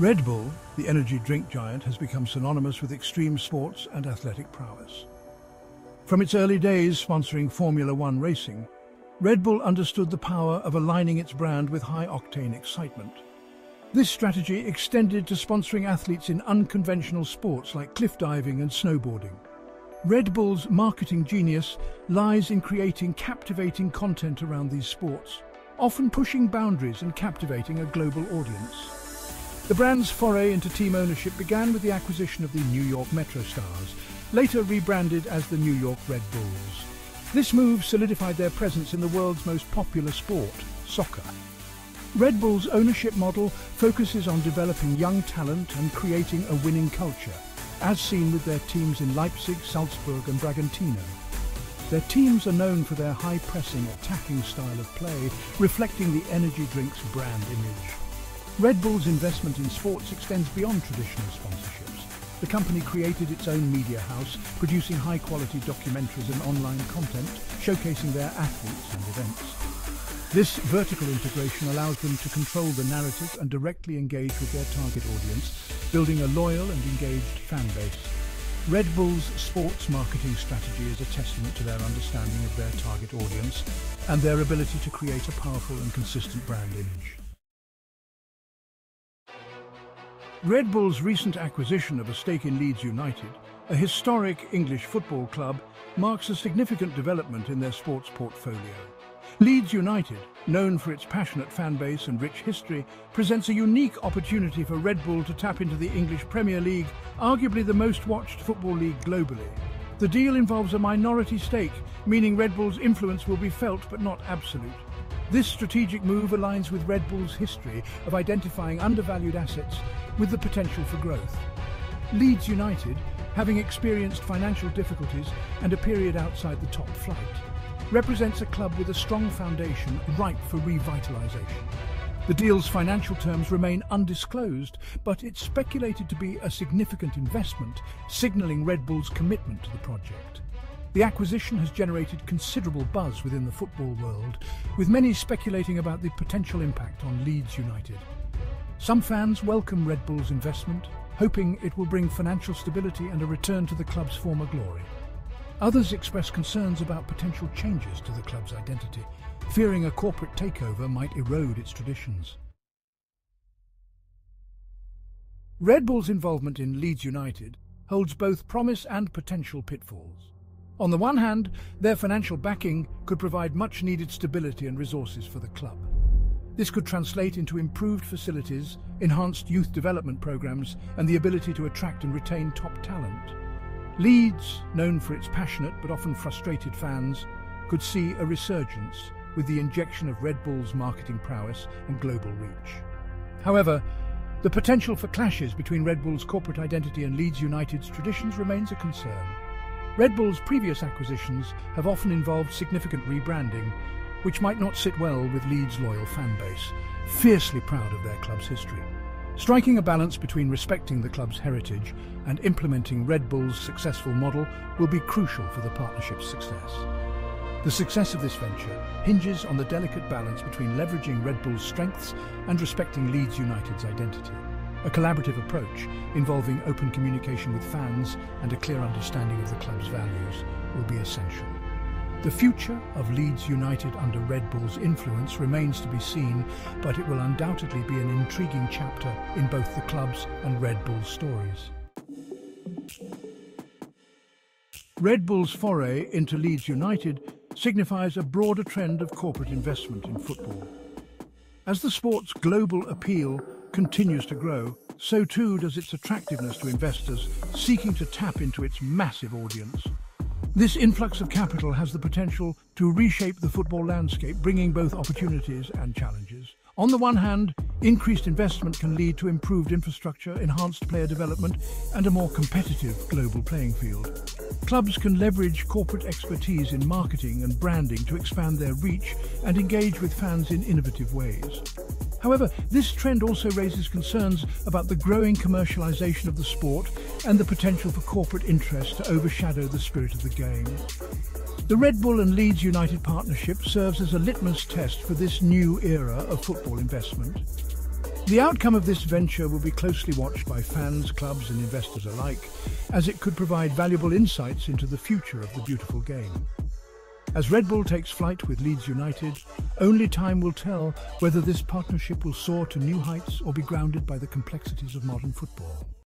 Red Bull, the energy drink giant, has become synonymous with extreme sports and athletic prowess. From its early days sponsoring Formula One racing, Red Bull understood the power of aligning its brand with high-octane excitement. This strategy extended to sponsoring athletes in unconventional sports like cliff diving and snowboarding. Red Bull's marketing genius lies in creating captivating content around these sports, often pushing boundaries and captivating a global audience. The brand's foray into team ownership began with the acquisition of the New York Metro Stars, later rebranded as the New York Red Bulls. This move solidified their presence in the world's most popular sport, soccer. Red Bull's ownership model focuses on developing young talent and creating a winning culture, as seen with their teams in Leipzig, Salzburg and Bragantino. Their teams are known for their high-pressing, attacking style of play, reflecting the energy drink's brand image. Red Bull's investment in sports extends beyond traditional sponsorships. The company created its own media house, producing high-quality documentaries and online content, showcasing their athletes and events. This vertical integration allows them to control the narrative and directly engage with their target audience, building a loyal and engaged fan base. Red Bull's sports marketing strategy is a testament to their understanding of their target audience and their ability to create a powerful and consistent brand image. Red Bull's recent acquisition of a stake in Leeds United, a historic English football club, marks a significant development in their sports portfolio. Leeds United, known for its passionate fan base and rich history, presents a unique opportunity for Red Bull to tap into the English Premier League, arguably the most watched football league globally. The deal involves a minority stake, meaning Red Bull's influence will be felt but not absolute. This strategic move aligns with Red Bull's history of identifying undervalued assets with the potential for growth. Leeds United, having experienced financial difficulties and a period outside the top flight, represents a club with a strong foundation ripe for revitalisation. The deal's financial terms remain undisclosed, but it's speculated to be a significant investment, signalling Red Bull's commitment to the project. The acquisition has generated considerable buzz within the football world, with many speculating about the potential impact on Leeds United. Some fans welcome Red Bull's investment, hoping it will bring financial stability and a return to the club's former glory. Others express concerns about potential changes to the club's identity, fearing a corporate takeover might erode its traditions. Red Bull's involvement in Leeds United holds both promise and potential pitfalls. On the one hand, their financial backing could provide much-needed stability and resources for the club. This could translate into improved facilities, enhanced youth development programs, and the ability to attract and retain top talent. Leeds, known for its passionate but often frustrated fans, could see a resurgence with the injection of Red Bull's marketing prowess and global reach. However, the potential for clashes between Red Bull's corporate identity and Leeds United's traditions remains a concern. Red Bull's previous acquisitions have often involved significant rebranding, which might not sit well with Leeds' loyal fan base, fiercely proud of their club's history. Striking a balance between respecting the club's heritage and implementing Red Bull's successful model will be crucial for the partnership's success. The success of this venture hinges on the delicate balance between leveraging Red Bull's strengths and respecting Leeds United's identity. A collaborative approach involving open communication with fans and a clear understanding of the club's values will be essential. The future of Leeds United under Red Bull's influence remains to be seen, but it will undoubtedly be an intriguing chapter in both the club's and Red Bull's stories. Red Bull's foray into Leeds United signifies a broader trend of corporate investment in football. As the sport's global appeal continues to grow, so too does its attractiveness to investors seeking to tap into its massive audience. This influx of capital has the potential to reshape the football landscape, bringing both opportunities and challenges. On the one hand, increased investment can lead to improved infrastructure, enhanced player development, and a more competitive global playing field. Clubs can leverage corporate expertise in marketing and branding to expand their reach and engage with fans in innovative ways. However, this trend also raises concerns about the growing commercialisation of the sport and the potential for corporate interest to overshadow the spirit of the game. The Red Bull and Leeds United partnership serves as a litmus test for this new era of football investment. The outcome of this venture will be closely watched by fans, clubs and investors alike, as it could provide valuable insights into the future of the beautiful game. As Red Bull takes flight with Leeds United, only time will tell whether this partnership will soar to new heights or be grounded by the complexities of modern football.